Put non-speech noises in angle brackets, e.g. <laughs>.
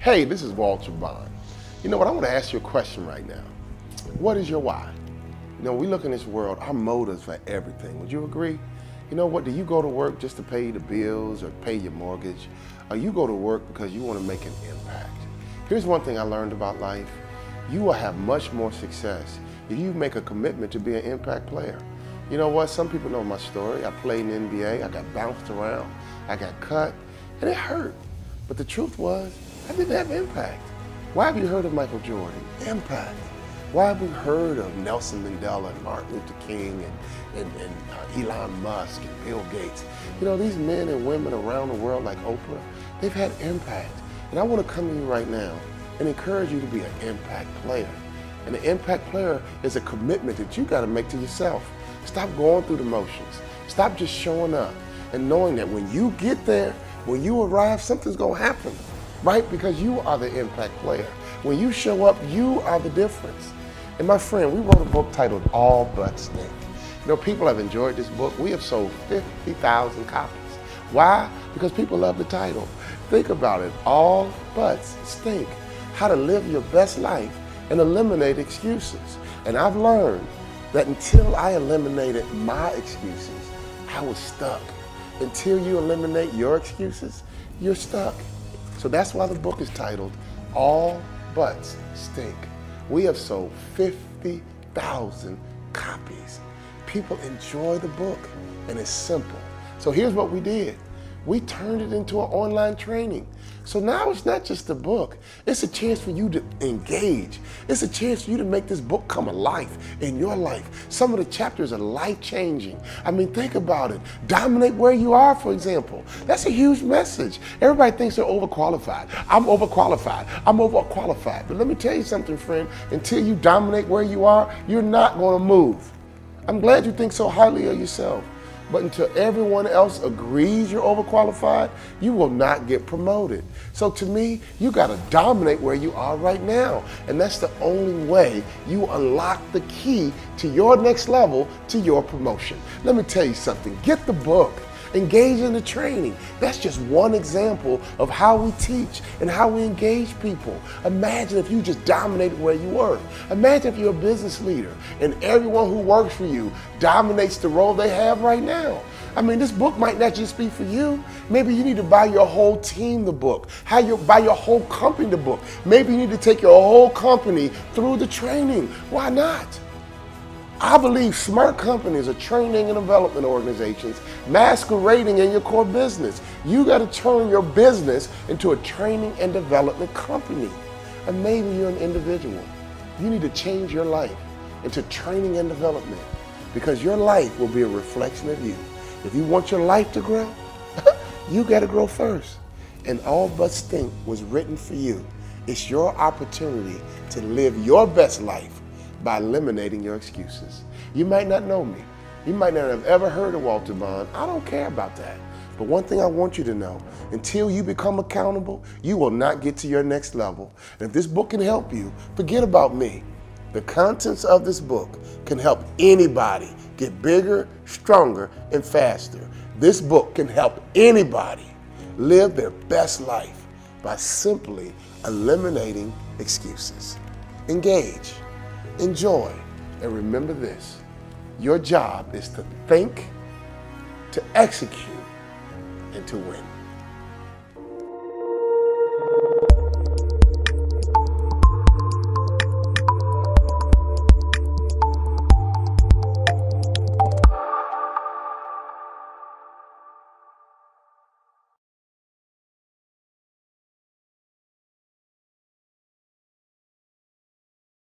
Hey, this is Walter Bond. You know what? I want to ask you a question right now. What is your why? You know, we look in this world, our motives for everything. Would you agree? You know what? Do you go to work just to pay the bills or pay your mortgage? Or you go to work because you want to make an impact? Here's one thing I learned about life. You will have much more success if you make a commitment to be an impact player. You know what? Some people know my story. I played in the NBA. I got bounced around. I got cut, and it hurt. But the truth was, I didn't have impact. Why have you heard of Michael Jordan? Impact. Why have we heard of Nelson Mandela and Martin Luther King and, and, and uh, Elon Musk and Bill Gates? You know, these men and women around the world like Oprah, they've had impact. And I want to come to you right now and encourage you to be an impact player. And an impact player is a commitment that you got to make to yourself. Stop going through the motions. Stop just showing up and knowing that when you get there, when you arrive, something's going to happen right? Because you are the impact player. When you show up, you are the difference. And my friend, we wrote a book titled All Buts Stink. You know, people have enjoyed this book. We have sold 50,000 copies. Why? Because people love the title. Think about it. All Buts Stink. How to live your best life and eliminate excuses. And I've learned that until I eliminated my excuses, I was stuck. Until you eliminate your excuses, you're stuck. So that's why the book is titled All Buts Stink. We have sold 50,000 copies. People enjoy the book and it's simple. So here's what we did. We turned it into an online training. So now it's not just a book, it's a chance for you to engage. It's a chance for you to make this book come alive in your life. Some of the chapters are life changing. I mean, think about it. Dominate where you are, for example. That's a huge message. Everybody thinks they're overqualified. I'm overqualified. I'm overqualified. But let me tell you something, friend. Until you dominate where you are, you're not going to move. I'm glad you think so highly of yourself. But until everyone else agrees you're overqualified, you will not get promoted. So to me, you got to dominate where you are right now. And that's the only way you unlock the key to your next level, to your promotion. Let me tell you something. Get the book. Engage in the training. That's just one example of how we teach and how we engage people. Imagine if you just dominated where you work. Imagine if you're a business leader and everyone who works for you dominates the role they have right now. I mean, this book might not just be for you. Maybe you need to buy your whole team the book. How you buy your whole company the book. Maybe you need to take your whole company through the training. Why not? I believe smart companies are training and development organizations masquerading in your core business. You got to turn your business into a training and development company. And maybe you're an individual. You need to change your life into training and development because your life will be a reflection of you. If you want your life to grow, <laughs> you got to grow first. And All Buts Stink was written for you. It's your opportunity to live your best life by eliminating your excuses. You might not know me. You might not have ever heard of Walter Bond. I don't care about that. But one thing I want you to know, until you become accountable, you will not get to your next level. And if this book can help you, forget about me. The contents of this book can help anybody get bigger, stronger, and faster. This book can help anybody live their best life by simply eliminating excuses. Engage enjoy. And remember this your job is to think, to execute, and to win.